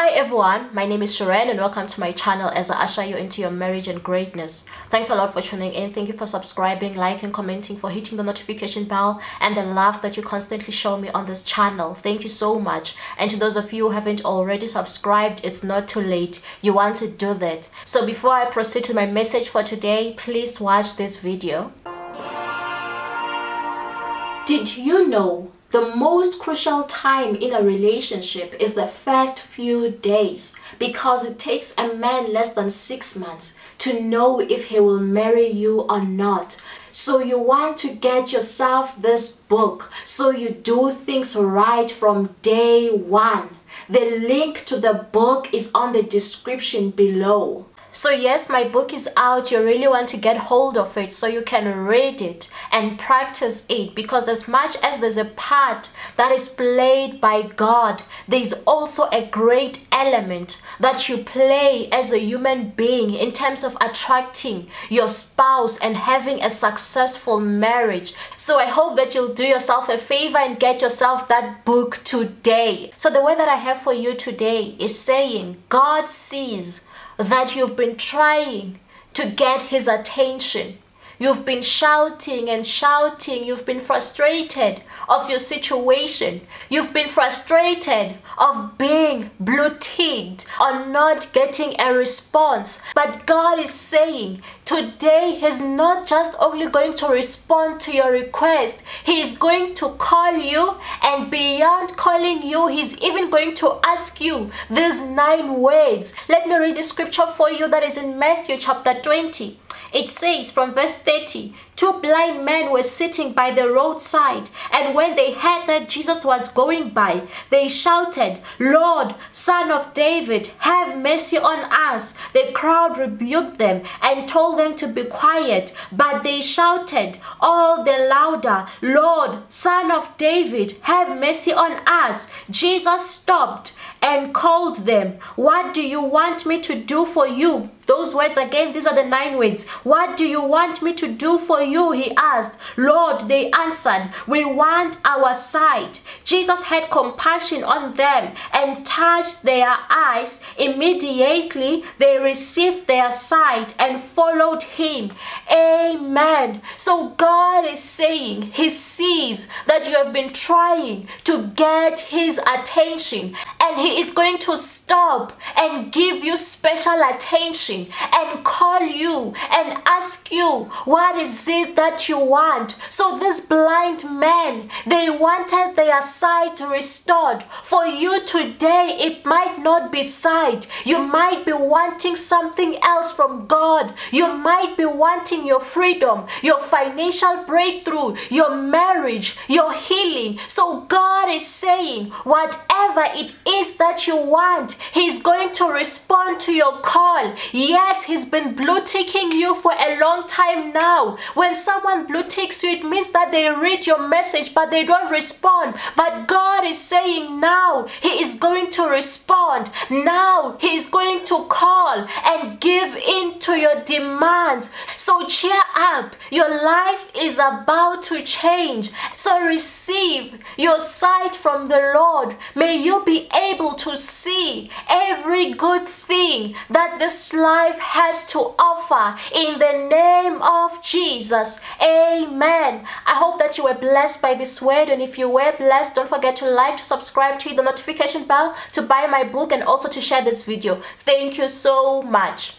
Hi everyone, my name is Xiren and welcome to my channel as I usher you into your marriage and greatness. Thanks a lot for tuning in. Thank you for subscribing, liking, commenting, for hitting the notification bell and the love that you constantly show me on this channel. Thank you so much. And to those of you who haven't already subscribed, it's not too late. You want to do that. So before I proceed to my message for today, please watch this video. Did you know the most crucial time in a relationship is the first few days because it takes a man less than six months to know if he will marry you or not. So you want to get yourself this book so you do things right from day one. The link to the book is on the description below. So yes, my book is out. You really want to get hold of it so you can read it and practice it because as much as there's a part that is played by God, there's also a great element that you play as a human being in terms of attracting your spouse and having a successful marriage. So I hope that you'll do yourself a favor and get yourself that book today. So the word that I have for you today is saying God sees that you've been trying to get his attention. You've been shouting and shouting. You've been frustrated of your situation. You've been frustrated of being blue ticked or not getting a response. But God is saying today He's not just only going to respond to your request, He is going to call you, and beyond calling you, He's even going to ask you these nine words. Let me read the scripture for you that is in Matthew chapter 20. It says from verse 30 Two blind men were sitting by the roadside, and when they heard that Jesus was going by, they shouted, Lord, Son of David, have mercy on us. The crowd rebuked them and told them to be quiet, but they shouted all the louder, Lord, Son of David, have mercy on us. Jesus stopped and called them, What do you want me to do for you? Those words again, these are the nine words. What do you want me to do for you? He asked. Lord, they answered, We want our sight. Jesus had compassion on them and touched their eyes. Immediately they received their sight and followed him. Amen. So God is saying He sees that you have been trying to get His attention and He is going to stop and give you special attention and call you and ask you what is it that you want. So this blind man, they wanted their sight restored. For you today, it might not be sight. You might be wanting something else from God. You might be wanting your freedom, your financial breakthrough, your marriage, your healing. So God is saying, whatever it is that you want, He's going to respond to your call. Yes, he's been blue ticking you for a long time now. When someone blue ticks you, it means that they read your message but they don't respond. But God is saying now he is going to respond. Now he is going to call and give in to your demands. So cheer up. Your life is about to change. So receive your sight from the Lord. May you be able to see every good thing that this life has to offer in the name of Jesus. Amen. I hope that you were blessed by this word. And if you were blessed, don't forget to like, to subscribe, to hit the notification bell, to buy my book, and also to share this video. Thank you so much.